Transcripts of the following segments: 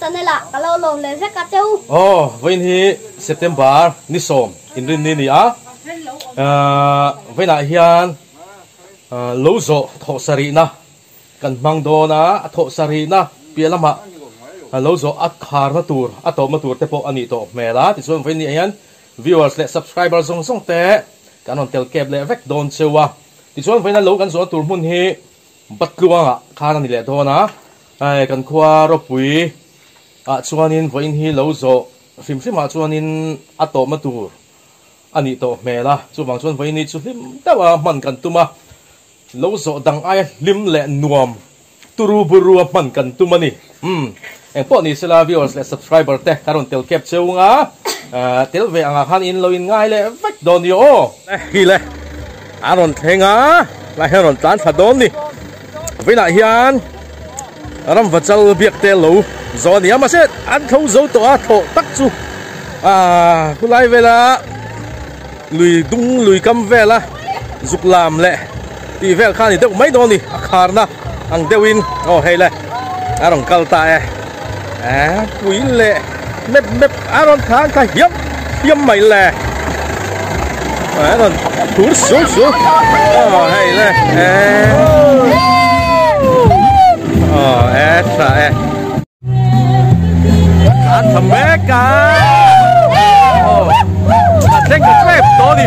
cho này là cái lâu lồm lên rất cá châu oh vậy thì September ni som in rin ni ni à vậy là hiện lâu zo thọ sari na. Kan mang do na, thọ sari na, bia lama lâu zo at khar na tour at to ma tur te po ani to mela thì chuan vậy ni anh viewers le subscribers song song te cái non tel kep le vek don chewa ti chuan vậy na lo kan zo tur mun hi bat à khana ni le do na. Ai kan khwa ro a chuanin voin hi lo zo. Fim fim a ah, chuanin a to ma tur ani to mela chu bang chuan voin ni chu hlim tawa ah, man kan tuma lo zo dang ai lim le nuam. Turu buru man kan tumani hmm. Eng po ni sela viewers, le subscriber te. Karon tel kep cheunga tel ve anga khan in lo in ngai le. Vek don yo hi le. Aron thenga. La heron tan tha don ni. Vina hian ram vachal biak te lo zo ni ama mà an ăn zo to a tho tak chu. À kulai vela lui dung lui kam vela zuk lam le ti vel khan ni deuh mai do ni a khar na ang deuin o hei le arong kal ta e. À pui le mep mep aron thang ka hiam hiam mai le aron tur su su o hei le e o e tra e thầm bé cả. À tên cái phép đó đi.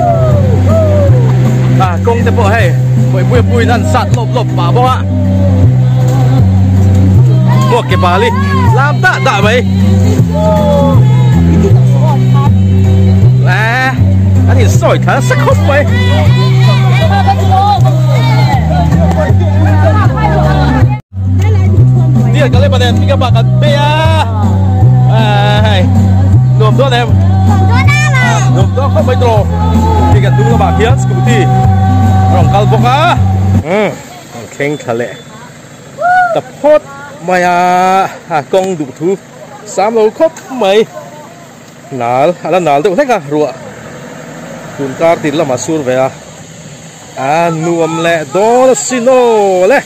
À công tế bộ hay. Bụi bụi bụi năn sạt lộp lộp bà bó ạ. Buộc cái bà đi. Làm tạ tạ mấy à anh nhìn sỏi thả sắc khóc vậy Dia kali pada tiga bakat bea. Ai, nôm đó em. Nôm đó không phải trò. Thì gần đúng là bà kia, scooty. Rong kal boka. Ừ, khen khá lệ. Tập hốt mày à, à công đủ thứ. Sám lâu khóc mày. Nal, ala nal tu thek à, rùa. Kun tar tin là mà sur về à. À, nuông lệ đó là sino lệ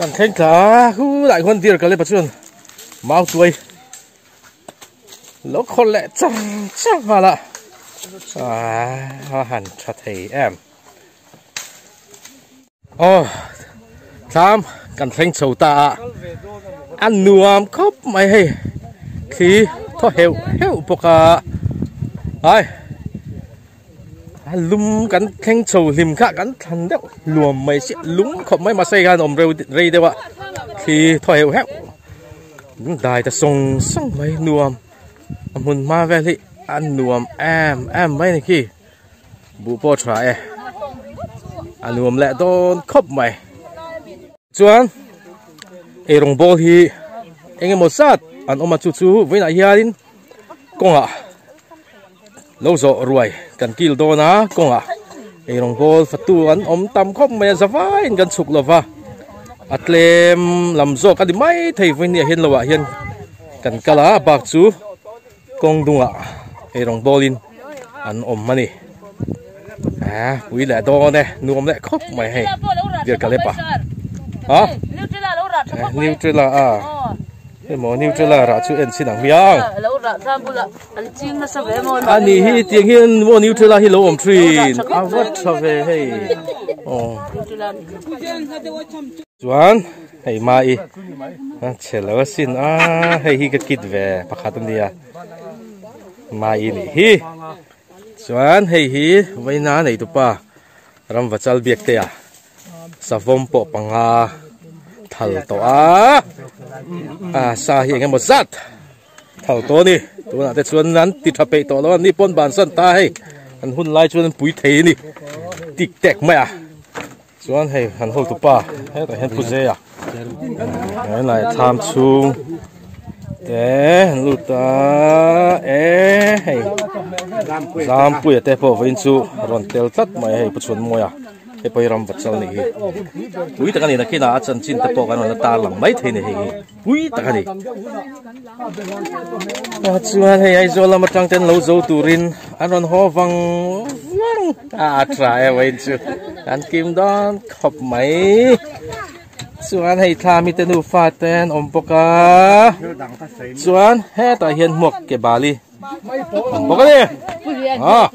cần khen cả hu lại quân tiệt cả lên bát chuan. Mau chuối lỗ khôn lẹ chăng chăng mà lạ. À hoa hẳn cho thầy em. Ô tham, cần khen sầu ta ăn nuông khóc mày hay. Khi thôi hiệu hiệu bọc à ai? À, lum kan thanh chou lim kha kan than đéo. Luom mai si lum kho mai ma sai gan om reu rei đâu wa khi thoi heu heu hiệu đài ta song song mai nuam mun ma ve li an nuam em em mai ni khi bu po tra e. À, an nuam le don khop mai chuan e rong bol hi enge mo sat an oma chu chu vina hiarin konga à zo ruai kan kil do na konga e rong bol fatu an om tam khop mai zawai kan chuk lova atlem lam zo ka di mai thei vin hian lowa hian kan kala bak chu công dung ạ hệ đồng bolin ăn ôm mà nè à quý lẽ to nè nuông lẽ khóc mày hay. Việc cả lép à? Hả? Nutella à cái món Nutella ra chú em xin đằng miang anh đi hi tiếng hiên mua Nutella hi lâu ôm truyền à vất sao về hay ồ. Chuan hay mai. Chế lâu xin. À hay hi cái kít về bạc hạt đi à. Mai ni hi. Chuan hei hi. Vaina nei tu pa ram vachal biak te a savom po panga thal to a à sa hiện cái một sát thầu to nè tôi là cái chuyện nắn tịt thập bệ to đó nè bốn bàn sân ta hay. Anh hun lai chuyện bùi thế nè tịt tẹt mày à. Chuyện hay anh hậu tụp ba hết tại hết phụ dễ à. Cái này tham chú, để lụt ta ế hay. Làm quỷ tế phổ với chú ròn tel tắt mày hay bút chuẩn mồi à he poi ram bachal ni hi pui takani na kina achan chin te po kan na ta lang mai thein hi pui takani a chuan hei ai zo lam tang ten lo zo turin anon ho wang wang a tra e wain chu an kim don khop mai chuan hei thla mi te nu fa ten om poka chuan he ta hian muak ke bali om poka ni à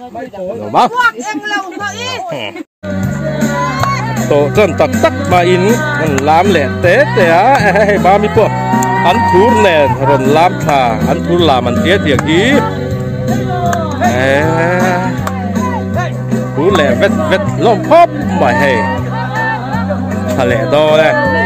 lo ma to chân tak tak ma in an lam le te te a he ba mi po an thur nen ron lam tha an thur lam an tia tiak hi thur le vet vet lom phop ma he thà lẹ to đây. lại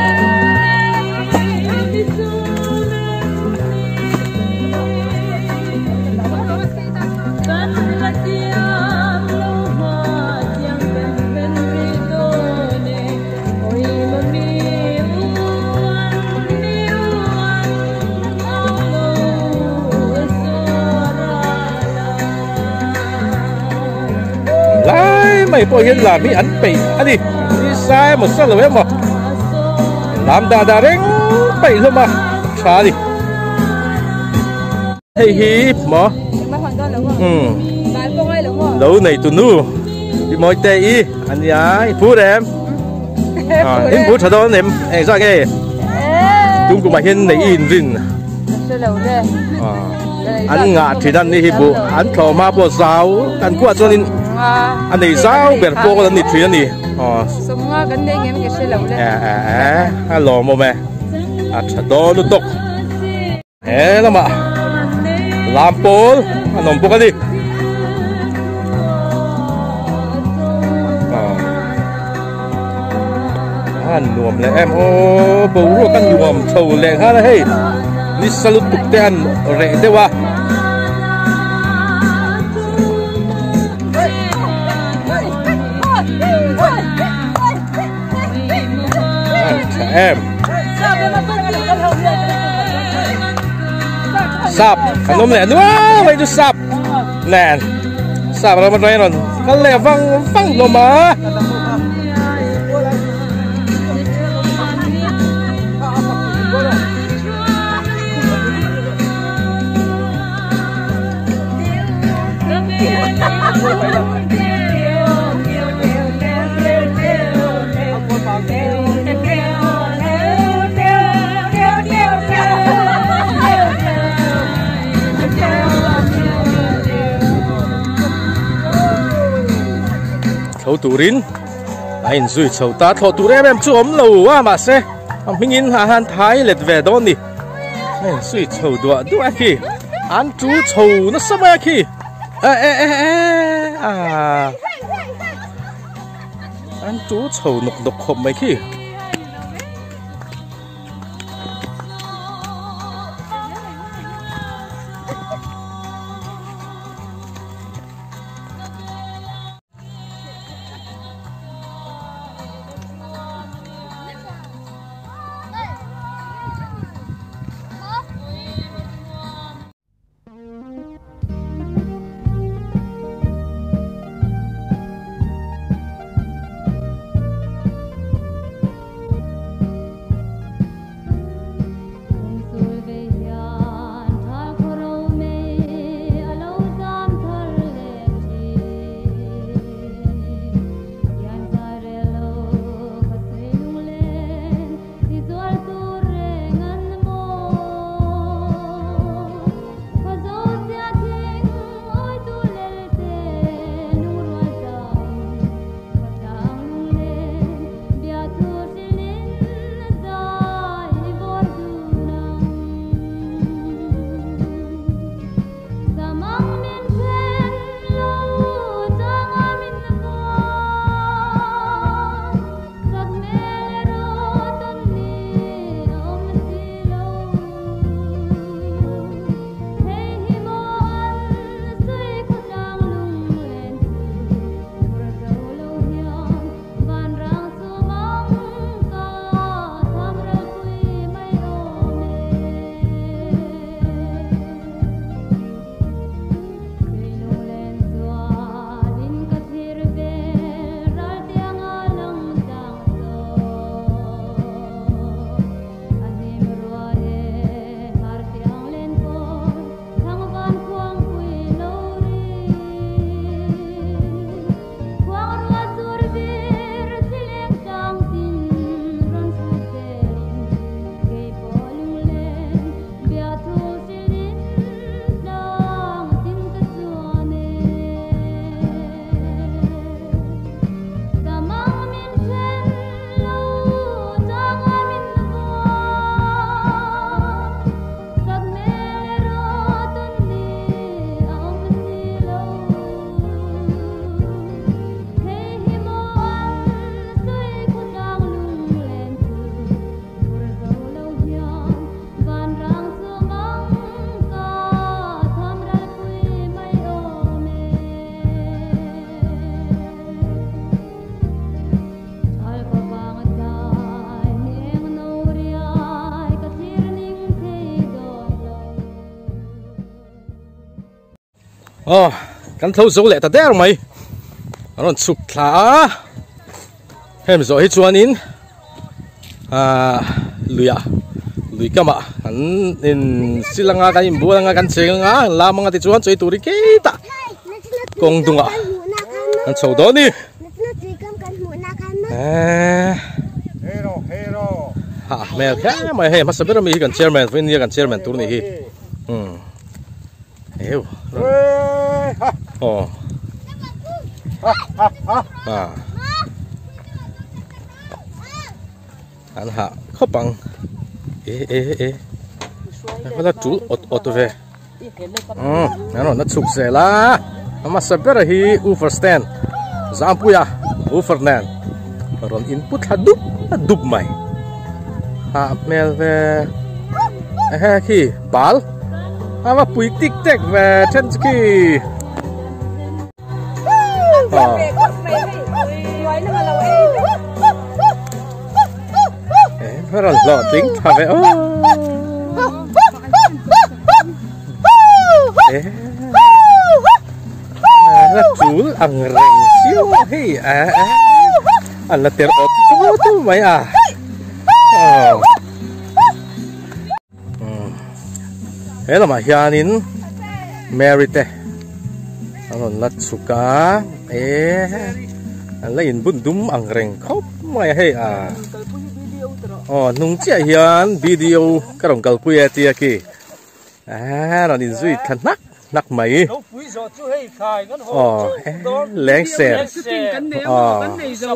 mày bỏ hiên là mi ăn bị anh đi đi sai một sao rồi mà. Làm đà đà đấy bị luôn mà. Trả đi. Hey hi mà. Ừ. Lâu này tụi nu đi mọi tệ y. Anh ấy phú em. À em phú thật đó em. Em sao cái chúng cũng mà hiên này in vin à. Anh ngã thì anh đi hibu anh thò ma bộ giáo anh qua cho nên อันนี้เจ้าเบียดโปกแล้วนี่ทรีนี่อ๋อสมว่ากันได้เงี้ยมันก็ใช่แล้วเหละอ่าอ่าอ่ฮัลโหลโมเมอะโดนตุกเอ๊ะละมาลามโปลขนมปกติ่านรวมเลยวแอมโอ้บรัวกันรวมเท่าแรงฮะเฮ้ยนี่สลุตุกเต้นเรเดว่า cái gì anh nuông lại em ô bố ruột anh nuông thầu lẹ ha là hey ni salut tục tên rẻ thế wa em sap kanom le nuwa may du sap nen sap ra man ron kale vang vang lo ma thấu tủ rin anh duy chầu ta, thọ tu em em chú ấm lâu quá mà xe. Ông mình in hà han thái lệt về đó nè anh duy chầu đùa đùa kì anh chú chầu nó sắp ra kì. Ê ê ê ê à. Anh chú chầu nục nục không mấy kì. Ờ căn thâu dấu lệ ta đeo mày. Nó sụp thả. Hem rồi hết chuan in. À lùi à lùi cái mà hắn in silanga cái im bua nga kan cheng nga. La mga ti chuan choi turi ke ta kong dunga han chau do ni à Hero, hero. ha mel kha mai he mas sabera mi kan chairman vin ni kan chairman tur ni hi hm eu Ê, ha, ồ ha, ha, ha. à anh hạ khó bằng ê ê ê nó là chủ ô ô tô về ừ nó nó chụp xe la mà sao bây giờ hi overstand giảm bùi à overland rồi input là đúc là đúc mày à mail về hè khi bal à mà bùi tích tích về chân khi lọ tính thả vẽ. À, là chú ăn rành siêu hay à, à à. Là tiền ớt tú tú mấy à. Ờ. Ờ. Thế là mà hianin Mary te anh là suka ế anh là in bún đúng ăn rành khóc mày hay à oh nung chia hian video karong kalpui atia ki à rồi in zui khan nak nak mai Nấu quý giọt chú hay khai ngân hồ. ờ. leng se Xe. cái này ờ cái này. Dầu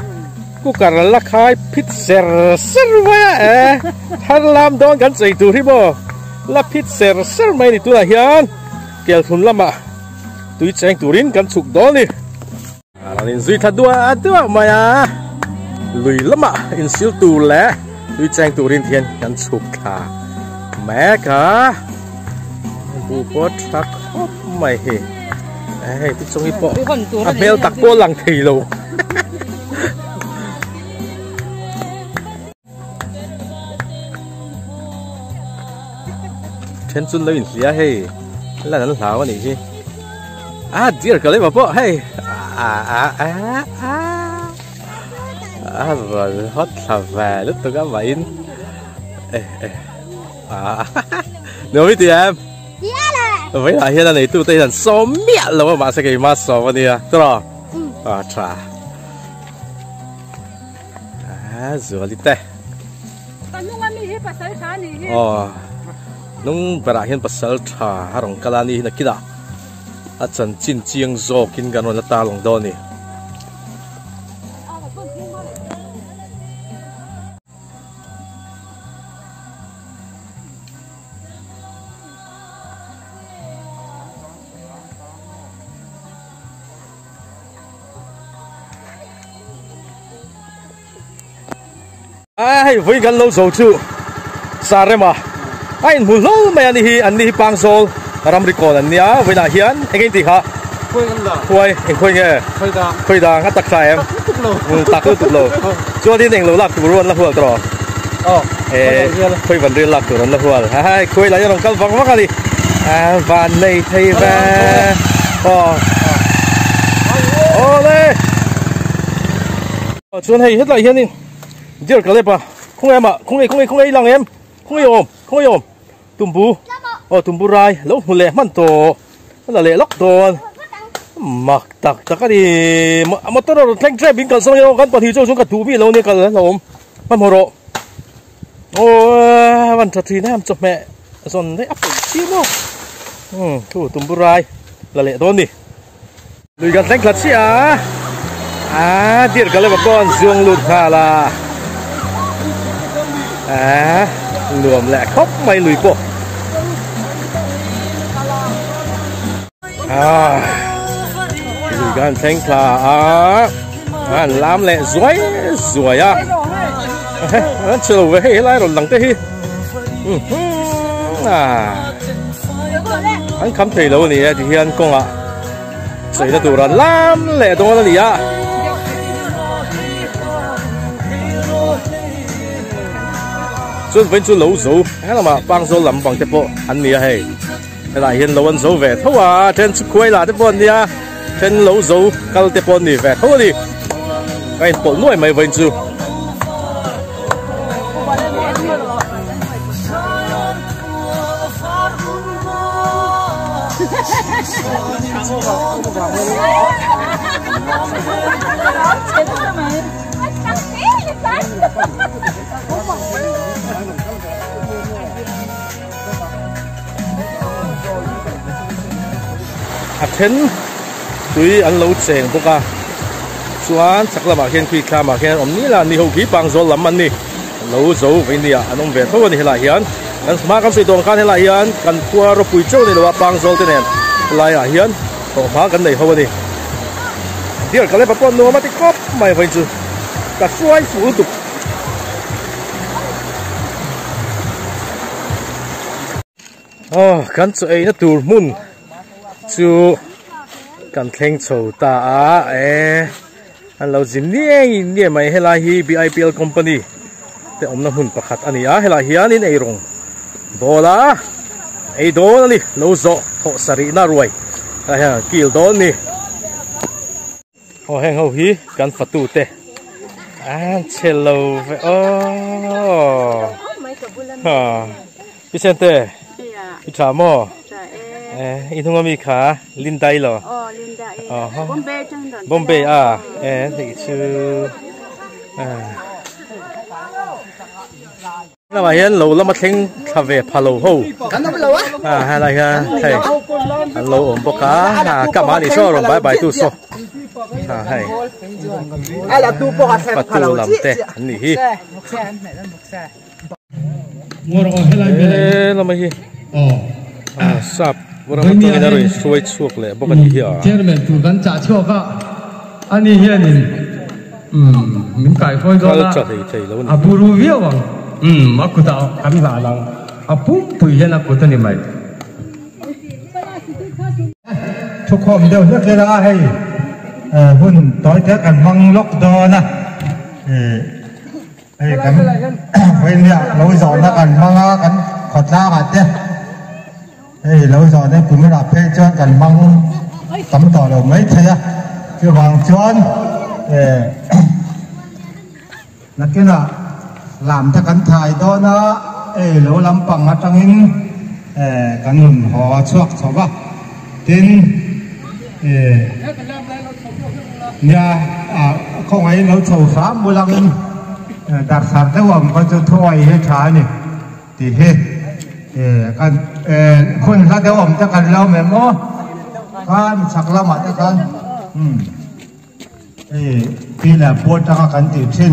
hi hi sing hanga soi talowa pupi sila than kunga vcp ro pui ani ani hi vena miron ho wa hei vcp howin oi chu lo kan zo rup mai Rô bùi lâu dao bèr với nà gần dâu ni hi hay nu lung bèr ạ. ờ À nu khar nan. nya ven ni Dao na khóc khar quay dan bù tâm đơn thar đón ni hi. Oh, alom ome. À này tụi pa po hey. Ku kar la khai pit ser ser wa eh. Thar lam don kan sei tu hi bo. La pit ser ser mai ni tu la hian. Kel thun lama. Tui cheng turin kan chuk do ni. Ala nin zui thadua atua maya. Lui lama in sil tu le. Tui cheng turin thian kan chuk kha. Mẹ cả. Bu po thak hop mai he. Ê, cái trong cái bộ cái phần tuổi à mèo tặc cô lằng thì lù trên chân lên xía hay là nó lão này chứ. À dear cái lấy vào bộ hay à à à à. À rồi hot là về lúc tôi các bạn à. Nếu biết thì em. Với lại hiện tụi tôi là số miệng rồi mà sẽ cái mà số vào đi à. Đúng à cha à rồi đi tè cái nung nung bara hian pasal tha, harong kalani na kida. A chan chin chiang zo kin ganon na ta long do ni ah, ai với gan lâu rồi chứ. Sao re ma ai mu lo mai ani hi an ni hi pang sol ram kon an nia na hian engin ti kha Quên ngân là. khoi en khoi nge Thôi ta. khoi da nga tak sai em. Tak tu lo cho đi neng lo lak tu ruan la hual tro Ờ. e khoi van ri lak tu ran la hual hai khoi la yong kal vang ma kali a van nei thei ve o ole chuan hei hết lại hian in dir ka lepa không em ạ không ai không ai không ai lòng em. Không ai ôm không ai ôm tumbu. Bu tumbu rai. Lâu mule lẹ man to là lẹ lóc to mặc tắc tắc đi, gì? Mà mà tôi rồi thanh tre bình cần xong kan pati cho xuống cả thú vị lâu nè cả là ôm man hồ rộ. Ô văn thật thì nam chụp mẹ. Rồi thấy áp xíu chim ừ thu tumbu rai. Là lẹ to đi. Lui gan thank chi à? À dir cái level con dương lụt kha là à luồm lẹ khóc mày lùi bộ à. Lui gan thanh là à. À làm lệ rối rối à. Chờ về hay lại rồi lắng tới ừ à. Anh khám thấy lâu nè, thì hiện công à xảy ra tụ là làm lệ đó là gì à? Chuẩn vẫn chuẩn lâu rồi hay là mà bằng số lắm bằng tiếp bộ anh nè à hay? Hay là hiện lâu anh rồi về. Thôi à trên sức quay là thế đi à, trên lâu dấu kalau thế bọn đi về. Thôi đi. Anh bộ nuôi mày vậy chứ. Khen. Tui tuy anh lâu chèn bốc à chuan chắc là mà hiện khi khá mà khen ông ní là ni hậu khí bằng rồi lắm anh ni. Lẩu dấu với ni à anh ông về thôi ni là hiền. Anh mà cái sự đồng can là hiền. Cần qua rồi bùi châu ni là bằng rồi thế này. Lại à hiện tổ phá cái này hậu đi. Ở cái này bắt con nó mất thì cóp mày phải chứ cả xoay phủ tục. Oh kan chu ei na tur mun chu kan thleng chho ta a e. An lo zin nie nie mai hela hi BIPL company. Te omna hun pakhat ani a hela hian in ei rong. Bola ei don ani lo zo tho sari na ruai. Ta ha kil don ni. Ho heng ho hi kan fatu te. An chelo ve o. Ha. Vicente Ichamo eh inung ami kha lindai lo Oh, Linda. Eh. Bombay chẳng đồn. Bombay à? Eh thì chứ à là mà hiện lâu lắm mà thinh thà về phá lâu hô à hay là ha thầy lâu ổn bốc cá à cầm ăn đi so rồi bye bye tu so. À hay. Ai là tu po hạt bắt tu làm tệ anh nhỉ hi ê là mà hi. À ที่เรียนถูกกันจากชั่วก็อันนี้เรียนอืมไม่แตกกันก็แล้วกันอะ边的人说一说过来，不管你呀。这里面主人炸车法，啊你呀你，嗯，明白会做啦。啊，不如别忘，嗯，我知道，俺们哪能，啊กุด样那不得你买。ทุกคนเดี๋ยวเรียกได้ให้อ่าหุ่นต่อยเท่ากันมังล็อกดอนะเออเอ้กันเว้นเนี่ยเราสอนนะกันมังกันขอดลากันเจ้ thì lâu giờ đấy, cũng là phê cho cần mong tấm tỏ đầu mấy thế à? chứ hoàng để là cái là làm cho cánh thải đó nó ấy lâu lắm bằng ở trong in. Cắn hùn họ chuộc cho vào tin. Nhà à không ấy, lâu sầu phá mua lăng in. Đặt sẵn cái vòng con cho thôi hết trái này thì hết. กัน eh khôn ra cái vòng cho kan lau mẹ mò kan sạc lau mà cho kan hmm eh khi là bố cho kan tiểu trên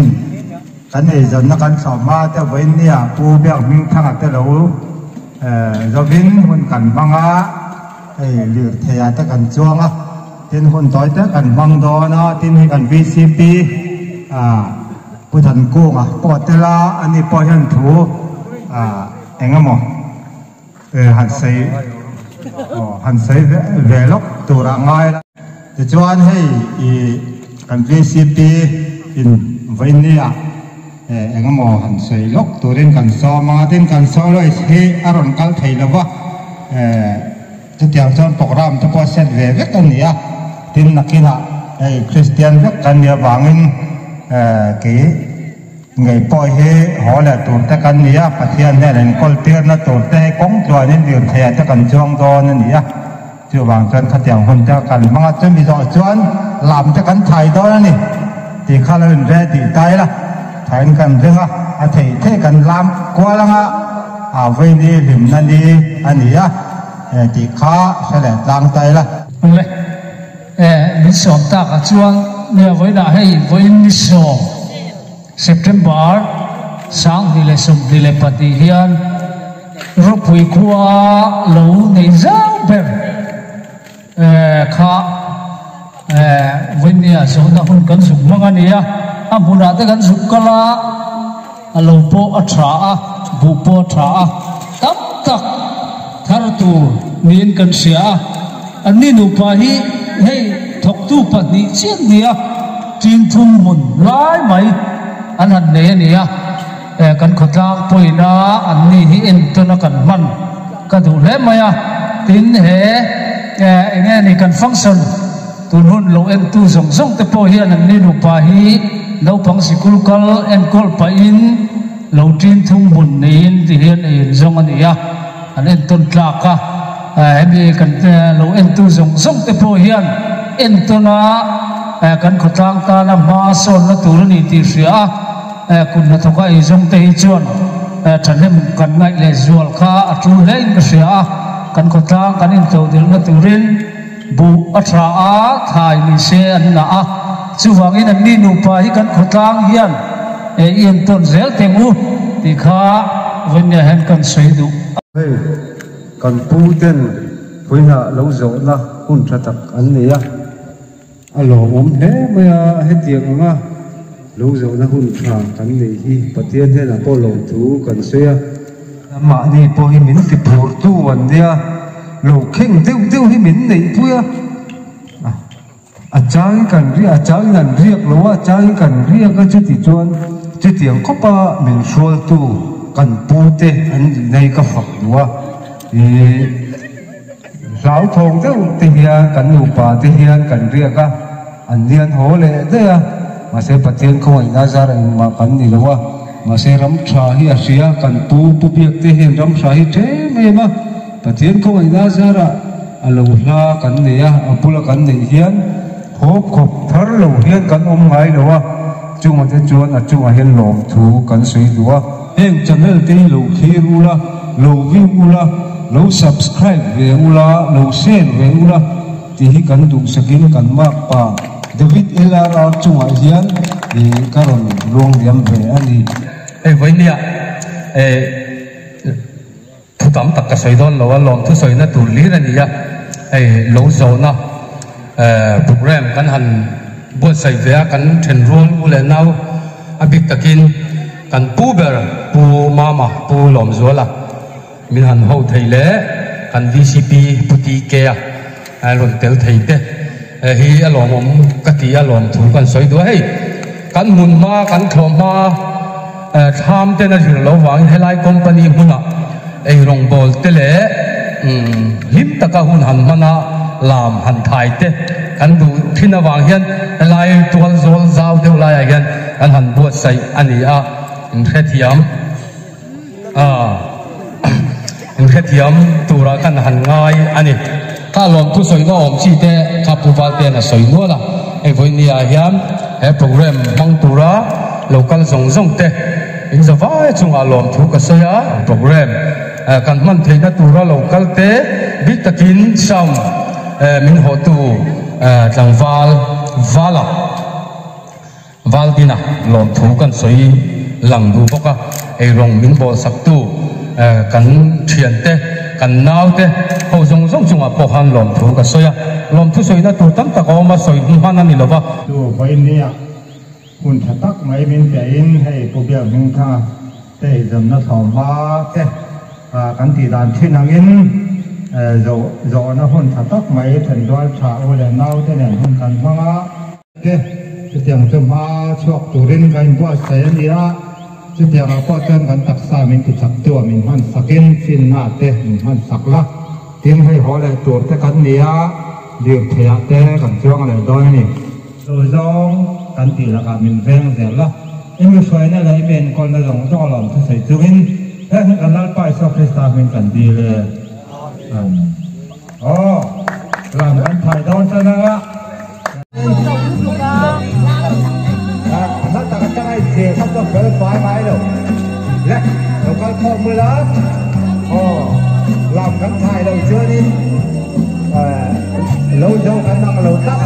kan này giờ nó kan sọ ma cho với nia bố béo mình thằng cái lâu eh rồi bin hôn kan băng á ไอ้เหลือเทียตะกันจวงอ่ะtinคนต่อยตะกันบังดอนะtinให้กัน VCP อ่าผู้ทันกู้อ่ะปอดเตลาอันนี้ปอยันถูอ่าเองอ่ะมอเออหันใส่อ๋อหันใส่เวลกตัวร่างกายละจะจวนให้อีกัน VCP in ไว้เนี่ยเออเองอ่ะมอหันใส่ลกตัวเล่นกันซ้อมาเล่นกันซ้อเลยเฮ้อารมณ์กัลไทยแล้ววะเออ จะเตรียมจนโปรแกรมจะพอเสร็จเลยกันเนี่ยทินนักกินอ่ะไอ้คริสเตียนกันเนี่ยบางอินเอ่อกี่ไงปล่อยให้หอแหละตัวแต่กันเนี่ยปะเทียนเนี่ยเล่นกอล Ờ, hàn xây hàn xây về lúc tụ ra ngoài là thì cho anh hay cần VCP in với nia ờ, em mò hàn xây lúc tụ đến cần so, mà đến cần so à, rồi thì aron cal thấy là vợ. Ờ, thì theo chân program, cho có xét về vết anh nia tin là Christian vết anh nia vàng in cái ngày coi he họ là tụt ta cần nia phát hiện này là col pier là tụt ta công cho nên việc thề ta cần chuông do nên nia chưa bằng chân khát tiếng hôn ta cần mà chân bị dọa chân làm ta cần thải đó nè. Thì khá là hình ra thì tay là thải cần riêng à thì thế cần làm qua là ngã à về đi liềm nan đi, anh nia thì khá sẽ là tăng tay là. Hãy subscribe cho kênh Ghiền ta Gõ Để không với lỡ hay với hấp dẫn september sang ni le som ni le pati hian rupui khua lo nei zau ber kha eh voi so na hun kan sum manga nia a amuna te kan sum kala a lo po a tha a bu po tha a tam tak thar tu nin kan sia ani nu pa hi hei thok tu pa ni chen nia tin thum mun lai mai an han ne ni a e kan khotlang poina an ni hi en to na kan man ka du le maya tin he e enge ni kan function tun hun lo em tu zong zong te po hian an ni nu pa hi lo pang sikul kal en kol pa in. Lo tin thum mun nin ti hian e zong ani a an en ton tlaka em đi cần lâu em tu dùng dùng te po hiền. Em tu nó, cần khot lang ta na ma son na tu ni ti ria à? Kun na thoka i dùng te hi chuan than hem kan ngai le zual kha a tu le in ria kan khot lang kan in to dil na tu bu a tra a thai ni se an na a chu wang in an ni nu pa hi kan khot lang hian e yên tôn zel te mu ti kha vân nhà hen kan sei du hey kan pu ten puina lo zo na kun tha tak an ni a a lo om he me a he tiang nga lâu dấu na hun tha kan ni hi pathian he thế po lo thu kan se a ma ni po hi min ti phur tu an nia lo kheng deu deu hi min nei pu a a chai kan ri a chai nan riak lo a chai kan riak a chu ti chuan chu tiang khopa min sual tu kan pu te an nei ka phak duwa thì rau thong thế thì hiền, cần nụ bà thì hiền, cần riêng cả anh hiền hồ lệ thế à mà sẽ bắt tiền không ai ra ra mà cần gì đâu à. Mà sẽ rắm trà hi à xia cần tu tu biết thì hiền rắm trà hi thế mà mà. Bắt tiền không ai ra ra ra. À lâu la cần gì à à bula cần gì hiền hộp hộp thar lâu hiền cần ôm ngay đâu à. Chung mà thế chuan à chung mà hiền lòng thu cần suy đua em chẳng hết tiền lâu khi ru la, lâu view la lo subscribe ve ula lo share ve ula ti hi kan du sakin kan mak pa david Elar chung ai hian e karon long diam ve ani e với nia e thu tam tak ka soi don lo lom thu soi na tu li na nia e lo zo na e program kan han bo sai ve kan then rol u le nau abik takin kan pu ber pu mama pu lom zo la min han ho thei le kan vcp puti ke a a lon tel thei te hi a lom om ka ti a lom thu kan soi do hei kan mun ma kan thom ma. Tham te à? à na thil lo wang helai company huna ei rong bol te le him taka hun han mana lam han thai te kan du thina wang à hian lai tual zol zau deu lai a hian an han buat sai ani a in khethiam a in khethiam tura kan han ngai ani ta lom tu soi no om chi te ka pu wal te na soi no la e voi ni a hiam e program mang tura local zong zong te in za vai chung a lom thu ka á, program. Kan man thei na tura local te ta takin sam min ho tu tlangwal vala nà lom thu kan soi lang du boka e rong min bol sak tu kan thian te cần nào thế. Hồ dùng dùng dùng à bỏ han lom thu cái soi à. Lom thu soi na tu tam ta ko mà soi han ani lova tu vai nè quân à. thật tắc mấy bên tiền in bộ biểu bia min để te nó thảo thom thế. À a thì ti dan thin ang in rồi ờ, rồi na hôn thật tắc mấy thần đoan trả ô le nau thế này hun cần hoa thế cái tiếng chu ma chuak chủ kan cái sai ania đi tiang a po chan kan tak sa min tu sak tu min han sakin fin na te min han sak la tiếng hay họ lại tuột cái cắn nia điều thẻ té cần chuông lại đôi nè rồi do cắn tỷ là cả mình ven rẻ là em mình xoay này lấy bên con nó giống cho lòng thì phải chú in thế thì cần lát bài sau khi sao mình cần đi là ồ làm ăn phải đón cho nó á mãi mãi đâu. Lẹ, đâu có không mưa lớn ồ ờ, lòng cắn thai đầu chưa đi? À, lâu dâu khả năng lâu tắt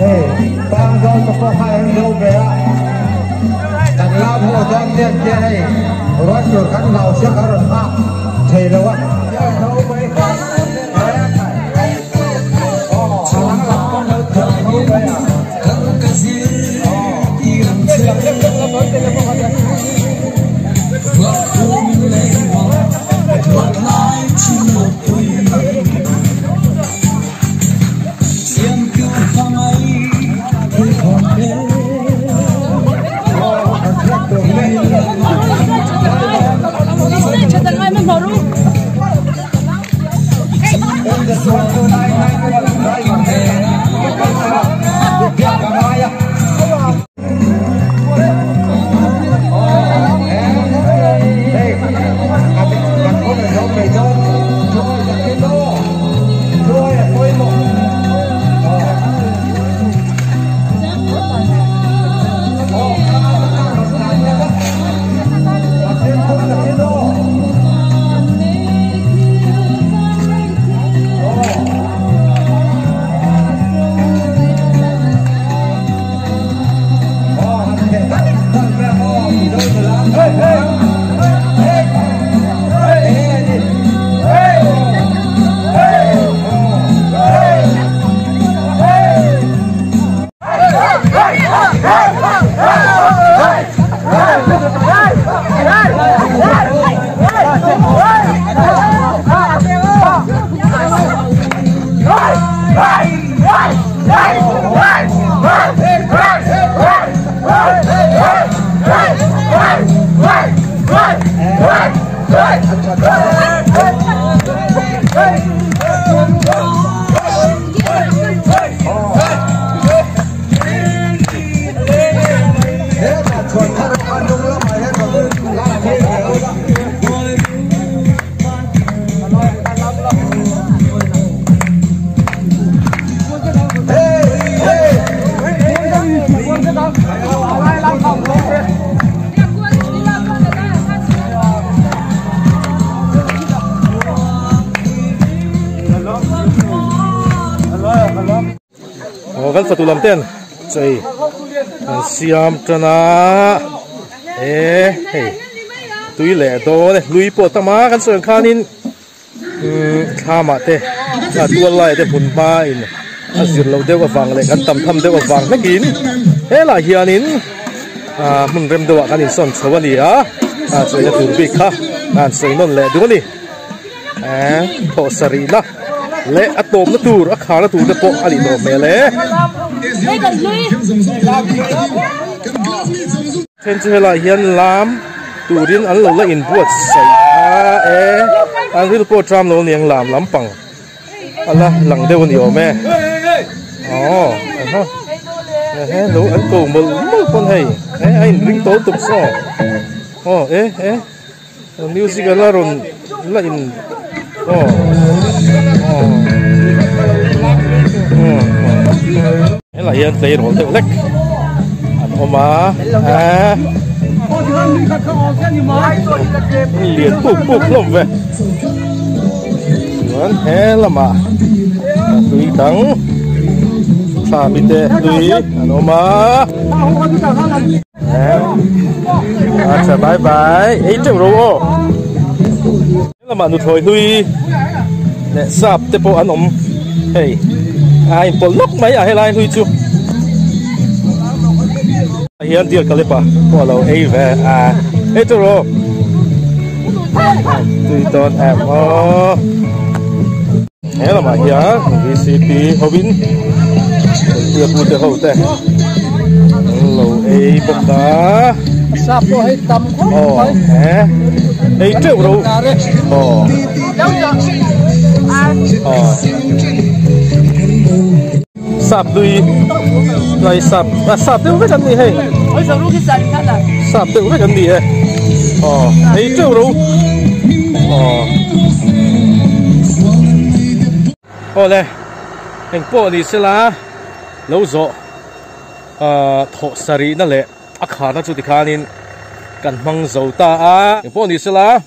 ê bang dâu có có hai em dâu về ạ tặng lao hồ dâu tiền kia này rồi sửa khăn nào sẽ khá rồi ha thầy đâu ạ? Á dâu mấy? กันสตุลำเต้นใช่สยามชนาเอ๊ะเฮ้ตุยแหล่โตเลยลุยปวดตมากันส่วนข้านินอืมข้ามาเตะตัวไล่เตะหุ่นมาอินอาศิลเราเดีกว่าฟังเลยกันตำทำเดีกว่าฟังไม่กินเฮ้ล่ะเฮียนินอ่ามึงเริ่มตัวกันอินส่วนสวัสดีฮะอ่าสวยจะถูกปีกค่ะอ่าสวยนนแหล่ดูนี่อ่าโตสรีนะเละอะตอมนะตูรักขาละตูจะโปะอริโตเมเล trên chơi là hiền lam tụ điên ăn lâu là in buốt say à ê ăn cái cô tram lâu niang làm lắm bằng ala lằng đeo nhiều mẹ ồ ha ê lỗ ăn cổ một một con hay ê anh ring tố tục so ồ ê ê music là rồi là in ồ ồ là hiện tại rồi tự lách. Anh ôm á À liền bục bục lộn về. Vẫn thế là mà. Tùy đắng Thả bị tệ tùy. Anh ôm á À sẽ bye bye Ấy chẳng rồi là mà nụ thôi tùy để sạp tiếp bộ anh ôm Hey ai bộ lúc mấy à hay là tùy chú hiền tiệt cái pa bỏ lâu ấy về à. Ấy tôi rồi. Tùy tôn em ô. Thế là mà hiền VCP Hobin tiệt một tiệt hậu tệ. Lâu ấy bốc đá. Sắp tôi hay tầm ồ thế ấy triệu đâu ồ ồ sạp tùy lại sạp. À sạp tiêu với cái gì hay. Ôi giờ lúc cái sân khăn à sạp tiêu với cái gì hay. Ờ ấy triệu đâu ờ. Ô đây. Anh bộ đi sẽ là lâu rồi à thọ sari nè lệ. Ác khá nó chú thì khá nên cần mang dầu ta à anh bộ đi sẽ là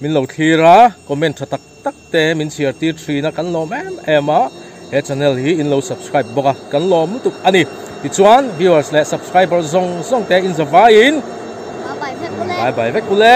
mình lâu thi ra. Comment cho tắc tak te min share tir three na kan lom em em a he channel hi in lo subscribe boka kan lom tuk ani ti chuan viewers le subscriber zong zong te in zawai in. Bye bye, Pekule. bye bye vek kule